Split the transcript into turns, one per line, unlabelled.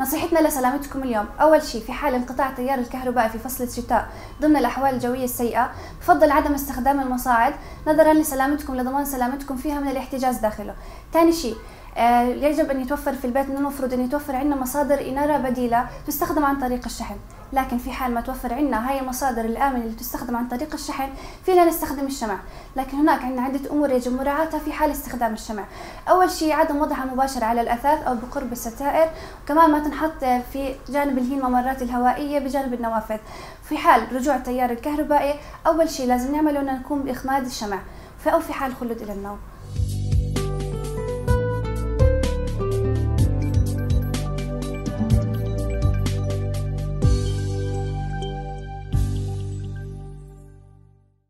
نصيحتنا لسلامتكم اليوم. أول شيء في حال انقطاع التيار الكهربائي في فصل الشتاء ضمن الأحوال الجوية السيئة بفضل عدم استخدام المصاعد نظرا لسلامتكم لضمان سلامتكم فيها من الاحتجاز داخله. ثاني شيء آه، يجب أن يتوفر في البيت من المفروض أن يتوفر عندنا مصادر إنارة بديلة تستخدم عن طريق الشحن. لكن في حال ما توفر عندنا هاي المصادر الآمنة اللي تستخدم عن طريق الشحن فينا نستخدم الشمع. لكن هناك عندنا عدة أمور يجب مراعاتها في حال استخدام الشمع. أول شيء عدم وضعها مباشر على الأثاث أو بقرب الستائر. وكمان ما تنحط في جانب اللي هي الممرات الهوائية بجانب النوافذ. في حال رجوع التيار الكهربائي أول شيء لازم نعمله ان نكون بإخماد الشمع أو في حال خلود إلى النوم.